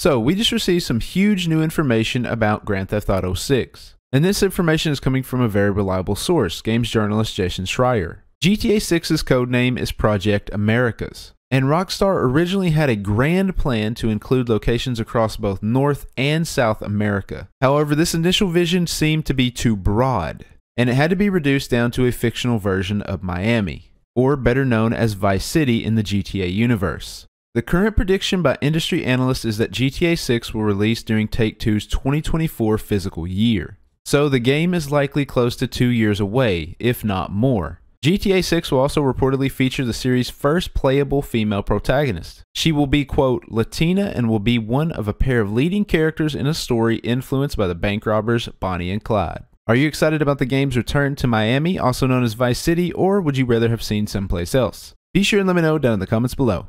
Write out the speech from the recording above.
So, we just received some huge new information about Grand Theft Auto 6. And this information is coming from a very reliable source, games journalist Jason Schreier. GTA 6's codename is Project Americas. And Rockstar originally had a grand plan to include locations across both North and South America. However, this initial vision seemed to be too broad, and it had to be reduced down to a fictional version of Miami, or better known as Vice City in the GTA universe. The current prediction by industry analysts is that GTA 6 will release during Take Two's 2024 physical year. So the game is likely close to two years away, if not more. GTA 6 will also reportedly feature the series' first playable female protagonist. She will be, quote, Latina and will be one of a pair of leading characters in a story influenced by the bank robbers Bonnie and Clyde. Are you excited about the game's return to Miami, also known as Vice City, or would you rather have seen someplace else? Be sure and let me know down in the comments below.